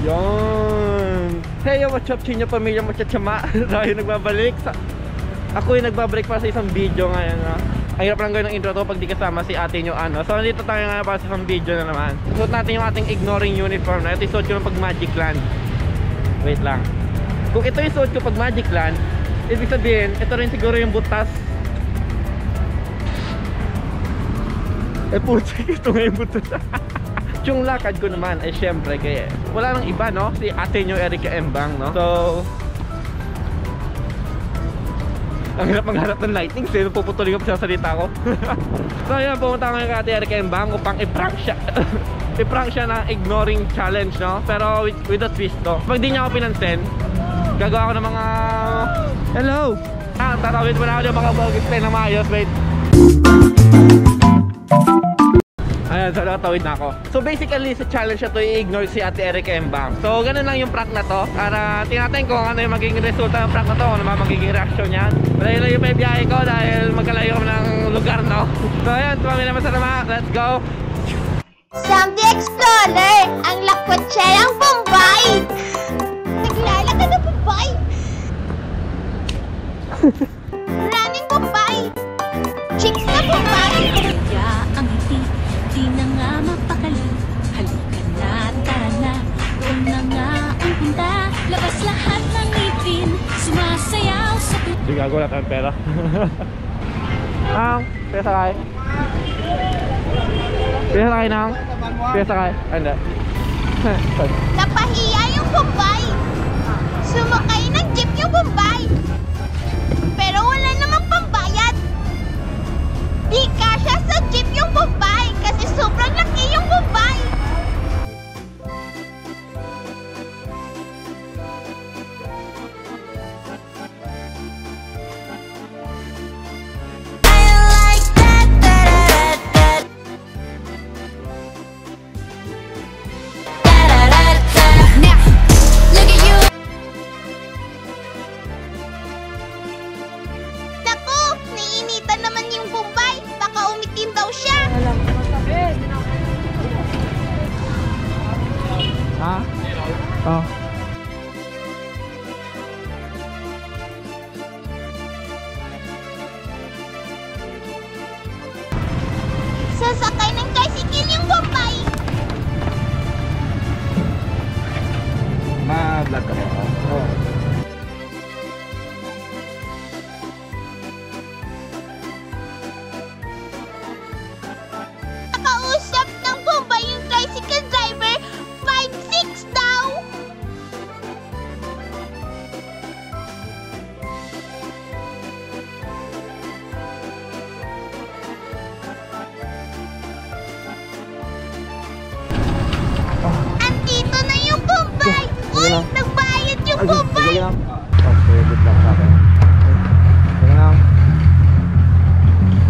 Yon. Hey, what's up, Chinyo Pamilya Machachama? Tayo nagbabalik sa... Ako yung nagbabalik para sa isang video ngayon. No? Ang hirap lang gawin ng intro to pag di kasama si ate nyo ano. So, nandito tayo ngayon para sa isang video na naman. Suot natin yung ating ignoring uniform na. Ito yung suot ko ng pag Magic Land. Wait lang. Kung ito yung suot ko pag Magic Land, ibig sabihin, ito rin siguro yung butas. Eh, puti, ito nga yung butas. yung lakad ko naman ay syempre kaya wala nang iba no? Si ate nyo Erika Embang no? So ang hirap maghanap ng lightning sino puputulin ko pa sa salita ko? So yun pumunta kami kay ate Erika Embang upang i-prank siya. I-prank siya ng ignoring challenge no? Pero with, with a twist no? Pag di niya ako pinansin gagawa ako ng mga hello? Ah tarawid mo na ako yung mga bogus na maayos wait Ayan, so nakatawid na ako. So basically, sa challenge na to, i-ignore si Ate Erica Embang. So ganun lang yung prank na to. Para tingnan ko kung ano yung magiging resulta ng prank na to, ano ba magiging reaction niya. Malayo lang yung biyahe ko dahil magkalayo kami ng lugar, no? So ayan, tumami naman sa nama. Let's go! Sam the Explorer, ang lakwatserang Bombay! Naglalakad na Bombay! gago na tayong pera. Ang, pera sakay. Pera sakay nang. Pera sakay. Ah, Hindi. Napahiya yung Bombay! Sumakay ng jeep yung Bombay! Pero wala namang pambayad! Di kasya sa jeep yung Bombay kasi sobrang laki yung Bombay! Sige lang. Okay, good luck sa akin. Sige lang.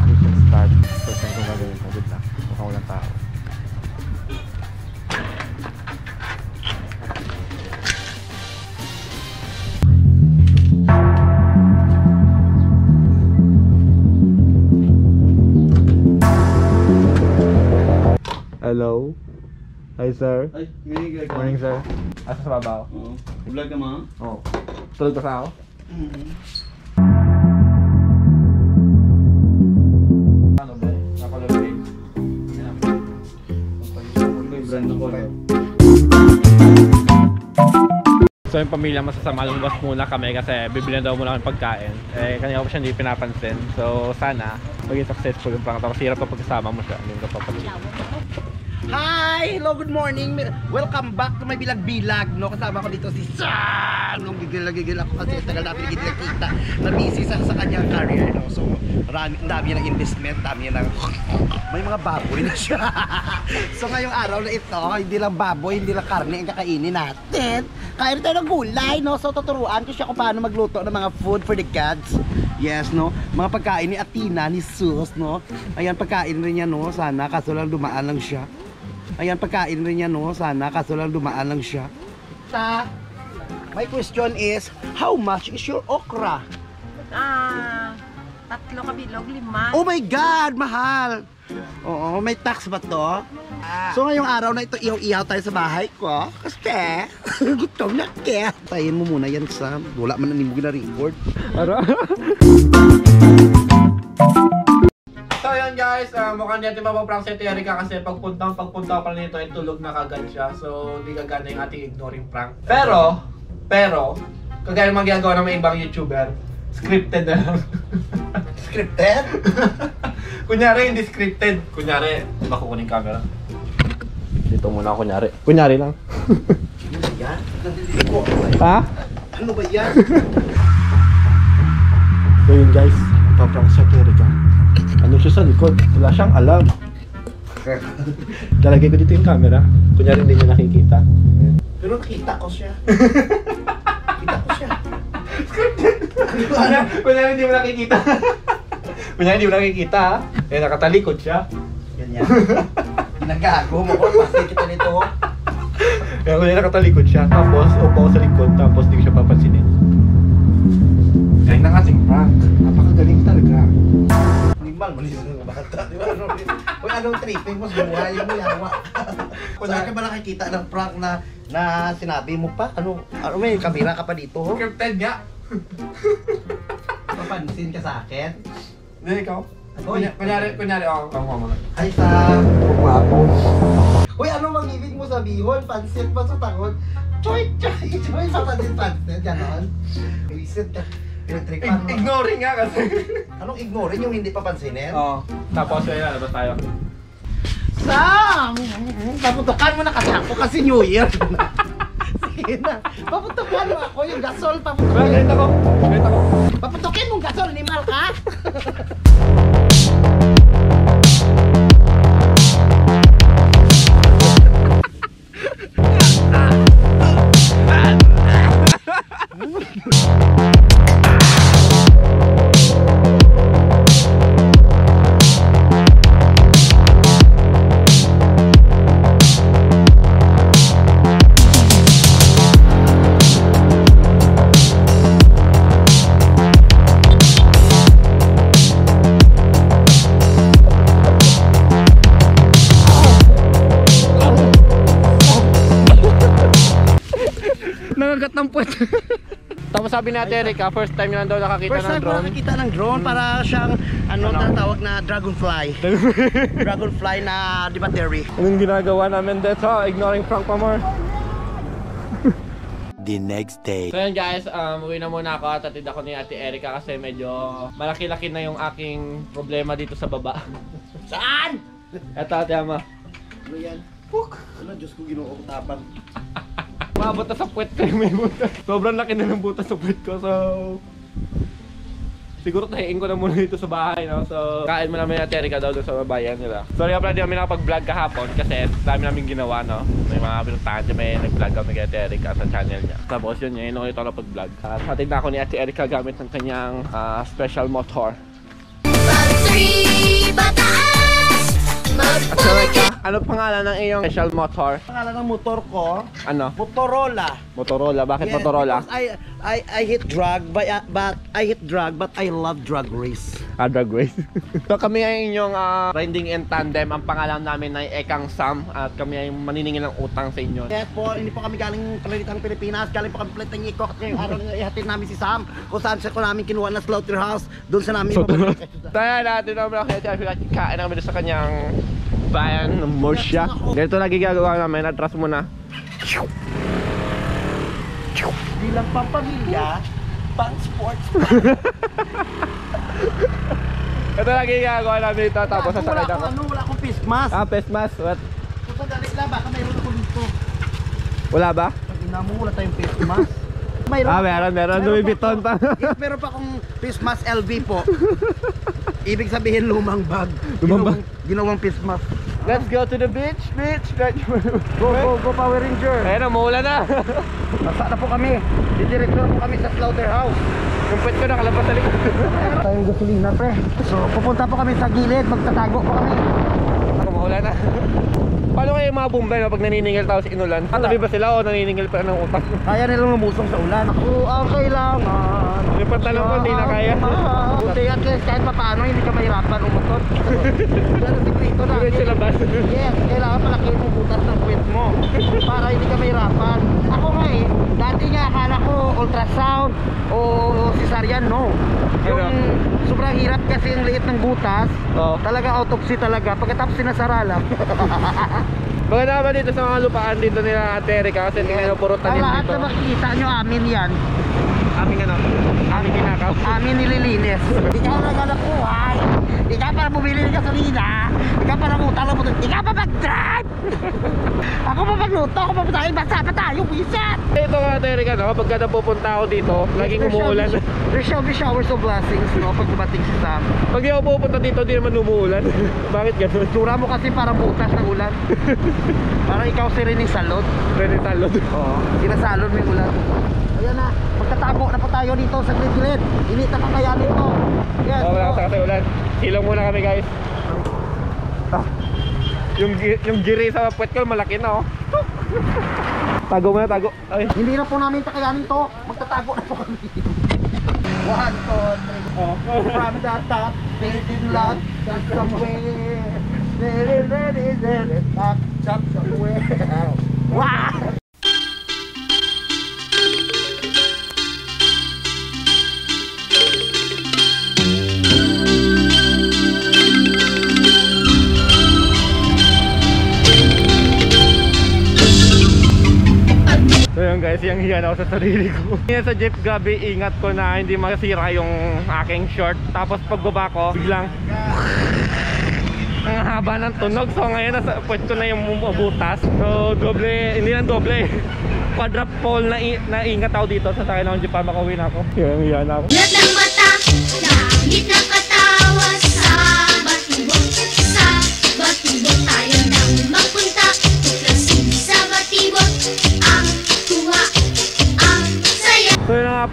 Mission start. First time kong gagawin ko. Good luck. Mukhang walang tao. Hello? Hi sir. Ay, may. Morning sir. Asa sa babaw? Oo. Vlog ka ma? Oo. Tulog ka sa ako? Ano ba? Nakalagay. May brand na color. So yung pamilya masasama lumabas muna kami kasi bibili daw muna kami pagkain. Eh kanina ko pa siya hindi pinapansin. So sana maging successful yung kasi hirap pa pagkasama mo siya. Hindi mo ka papansin. Hi! Hello, good morning. Welcome back to my bilag-bilag. No? Kasama ko dito si Sam. Nung gigil na gigil ako kasi tagal natin hindi nakita. Na busy sa, sa kanyang career. No? So, marami, dami ng investment, dami ng... May mga baboy na siya. so, ngayong araw na ito, hindi lang baboy, hindi lang karne ang kakainin natin. Kain tayo ng gulay, no? So, tuturuan ko siya kung paano magluto ng mga food for the cats. Yes, no? Mga pagkain ni Atina, ni Sus, no? Ayan, pagkain rin niya, no? Sana, kaso lang dumaan lang siya. Ayan, pagkain rin niya, no? Sana, kaso lang dumaan lang siya. Ta, my question is, how much is your okra? Ah, tatlo ka bilog, lima. Oh my God, mahal! Oo, may tax ba to? So ngayong araw na ito, ihaw-ihaw tayo sa bahay ko. Kasi, gutom na kaya. Tayin mo muna yan, Sam. Wala man na mo gina-record. Ara. so yun guys, uh, mukhang natin mapaprank si Erika kasi pagpunta pagpunta pa nito ay tulog na kagad siya. So hindi kagana yung ating ignoring prank. Pero, pero, kagaya ng mga ginagawa ng mga ibang YouTuber, scripted na lang. Scripted? kunyari, hindi scripted. Kunyari, makukunin camera. Dito muna, kunyari. Kunyari lang. Ano ba yan? Ha? Ano ba yan? So yun guys, paprank siya kay Erika. Ano siya sa likod? Wala siyang alam. Lalagay ko dito yung camera. Kunyari hindi niya nakikita. Pero nakita ko siya. Kita ko siya. Kunyari, kunyari hindi mo nakikita. kunyari hindi mo nakikita ha. Eh, nakatalikod siya. Ganyan. Ginagago mo ko. Pasti kita nito. Kaya kunyari nakatalikod siya. Tapos, upo sa likod. Tapos, hindi ko siya papansinin. Galing ng ating prank. Napakagaling talaga. Hindi mal, malis ng bata. Di ba? Uy, anong tripping mo? Buhay mo yawa. Saan ka ba nakikita ng prank na na sinabi mo pa? Ano, ano may kamera ka pa dito? ho? Scripted nga. Papansin ka sa akin? Hindi, ikaw. Hoy. Kunyari, kunyari, oh, kamuha mo na. Ay, sa guwapo. Uy, ano mang ibig mo sabihin? Pansit ba sa takot? Choy, choy, choy, papansin pansit, ganon. Visit ka. Pinagtripan mo. Ignoring nga kasi. Anong ignorin yung hindi papansinin? Oo. Tapos, ayun na, labas tayo. Sam! Paputukan mo na kasi ako kasi New Year. Sige na. Paputukan mo ako yung gasol. Paputukan. ganito ko. Ganito ko. Paputukin mong gasol. Limal ka. sabi Ate Erika, first time yun daw nakakita First ng time ko drone. nakakita ng drone para siyang ano, Ano? tinatawag na dragonfly. dragonfly na di ba Terry? Anong ginagawa namin dito? Ignoring prank pa more. The next day. So yun guys, um, uwi na muna ako at atid ako ni Ate Erika kasi medyo malaki-laki na yung aking problema dito sa baba. Saan? Eto Ate Ama. Ano yan? Puk! Ano, Diyos ko ginoo ko tapang. Maabot na sa puwet ko yung may butas. Sobrang laki na ng butas sa puwet ko. So, siguro tahiin ko na muna dito sa bahay. No? So, kain mo namin yung Ate Erika daw doon sa babayan nila. Sorry pala di kami nakapag-vlog kahapon kasi dami namin ginawa. No? May mga pinuntahan dyan. May nag-vlog kami kay Ate Erika sa channel niya. Tapos yun, ngayon ulit ako napag-vlog. At hatid na ako ni Ate Erika gamit ng kanyang ah, special motor. Pataas, At so, Erika, ano pangalan ng iyong special motor? Pangalan ng motor ko, Ano? Motorola. Motorola. Bakit Yes, Motorola? I, I, I hit drug, but, but I hit drug, but I love drug race. Ah, drag race. so kami ay inyong ah, riding in tandem. Ang pangalan namin ay Ekang Sam at kami ay maniningil ng utang sa inyo. Yes po, hindi po kami galing Palitang Pilipinas, galing po kami Palitang Ikot. At ngayong araw na ihatid namin si Sam kung saan siya ko namin kinuha na slaughterhouse. Doon sa namin. Tayo natin naman ako kaya sila kain namin sa kanyang bayan ng Morsya. Ganito lagi gagawa namin. Atras muna. Bilang pampamilya, pang sports. Ito lagi gagawa namin ito. Tapos na akong ako. ano, wala akong face mask. Ah, face mask. What? Kung sandali lang, baka mayroon ako dito. Wala ba? Pag ina mo, wala tayong face mask. Mayroon. Ah, meron, meron. Louis Vuitton pa. Meron pa akong face mask LV po. Ibig sabihin lumang bag. Lumang bag? Ginawang, face mask. Let's go to the beach, beach. Let's Go, go, go Power Ranger. Ayun na, maulan na. Nasa na po kami. Didiretso na po kami sa slaughterhouse. Yung puwet ko nakalabas sa likod. Tayong gasolina pre. So pupunta po kami sa gilid. Magtatago po kami. Ako, maulan na. Paano kayo yung mga bumbay pag naniningil tapos inulan? Katabi ba sila o naniningil pa ng utang? Kaya nilang lumusong sa ulan. Ako ang kailangan. Yung pantalon ko hindi na kaya. Buti at least kahit pa paano hindi ka mahirapan umutot. Yan ang sikreto na. Diretso labas. Yes, kailangan palakihin mo butas ng puwet mo para hindi ka mahirapan. Ako nga eh, dati nga akala ko ultrasound o cesarean, no. Yung sobrang hirap kasi yung liit ng butas, Oo. talaga autopsy talaga. Pagkatapos sinasara lang. Maganda ba dito sa mga lupaan dito nila Ate Erika kasi tingnan nyo puro tanim lahat dito. na makikita nyo, amin yan. Aming ano? Aming Amin nililinis. Ikaw na ganap buhay. Ikaw para bumili ng gasolina. Ikaw para ng motor. Ikaw pa mag-drive. ako pa magluto. Ako pa patayin. Basta pa tayo. Bisit. Ito nga Ate Erika no, pagka napupunta ako dito, laging umuulan. There shall be showers of blessings, no? Pag dumating si Sam. Pag di ako pupunta dito, di naman umuulan. Bakit ganun? Tura mo kasi parang butas ng ulan. parang ikaw si Rene Salot. Pwede talod. Oo. Sinasalon mo yung ulan. Ayan na. Magtatago na po tayo dito sa gilid-gilid. Init na kakayanin to. Yes. Oh, wala ka sa ulan. Silong muna kami guys. Ah. Yung yung giri sa puwet ko malaki na oh. Tago mo na, tago. Ay. Hindi na po namin kakayanin to. Magtatago na po kami. One, two, three. Oh. From the top, building lot, somewhere. Ready, ready, ready, top, top somewhere. Wow! Yun guys, yung hiyan ako sa sarili ko. Yan sa jeep gabi, ingat ko na hindi masira yung aking short. Tapos pagbaba ko, biglang ang haba ng tunog. So ngayon nasa pwesto na yung butas. So doble, hindi lang doble. Quadruple pole na, na ingat ako dito sa takin ng jeep para makauwi na ako. Yung hiyan ako. Lahat ng mata, langit na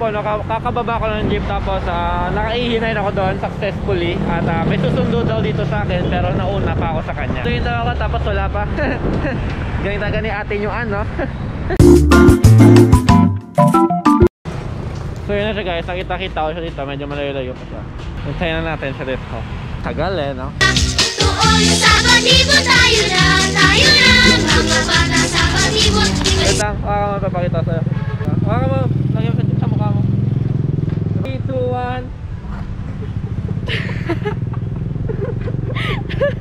Na po, no, ka- kakababa ko ng jeep tapos uh, nakaihinay ako doon successfully at ah, may susundo daw dito sa akin pero nauna pa ako sa kanya. So yun daw ako tapos wala pa. Ganito gani atin yung ano. so yun na siya guys, nakita-kita ko siya dito, medyo malayo-layo pa siya. Hintayin na natin siya dito. Tagal eh, no? Tuon sa batibot tayo na, tayo na Mga bata sa batibot Wait lang, baka mo mapapakita sa'yo. Baka mo, lagyan mo sa- sa mukha mo. 3, 2, 1.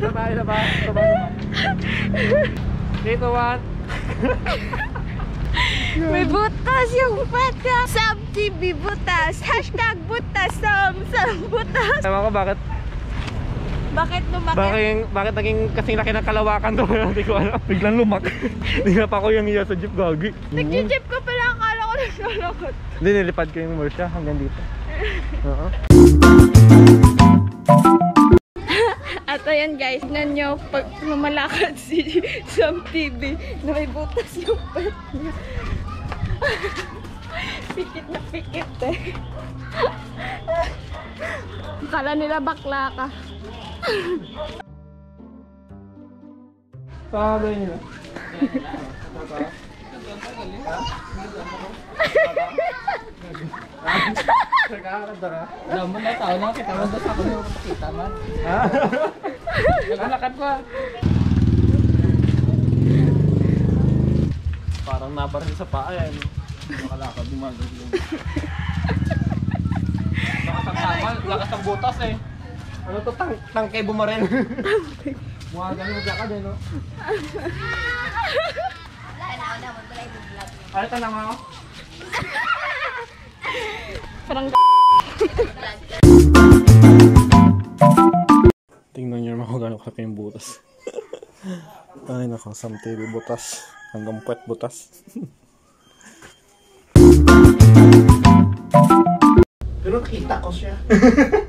Sabay, sabay, sabay. 3, 2, 1. May butas yung pata. Sub TV butas. Hashtag butas. Sam, sam butas. Ewan ko bakit, Bakit lumakit? bakit, bakit naging kasing laki ng kalawakan to. Hindi ko alam. Biglang lumak. Hindi na pa ko yung iya sa jeep gagi. Nag-jeep ka pala. Akala ko naglalakot. Hindi, nilipad ko yung Mercia hanggang dito. Oo. At ayan guys, tignan nyo pag lumalakad si Sam TV na may butas yung pet niya. pikit na pikit eh. Kala nila bakla ka. Sabi nila. Nagkakanta ka? Alam mo na tao na kita mo sa ako yung kita man. Naglalakad ko. ah. Parang nabaril sa paa yan. Makalakad gumagod yung... Lakas ang tama, lakas ang butas eh. Ano to, tang tangke bumaril. Mukha ganun maglakad eh, no? Ano tanong ako? Parang Tingnan niyo naman kung gano'ng kalaki yung butas. Ay nako, Sam TV butas. Hanggang puwet butas. Pero nakita ko siya.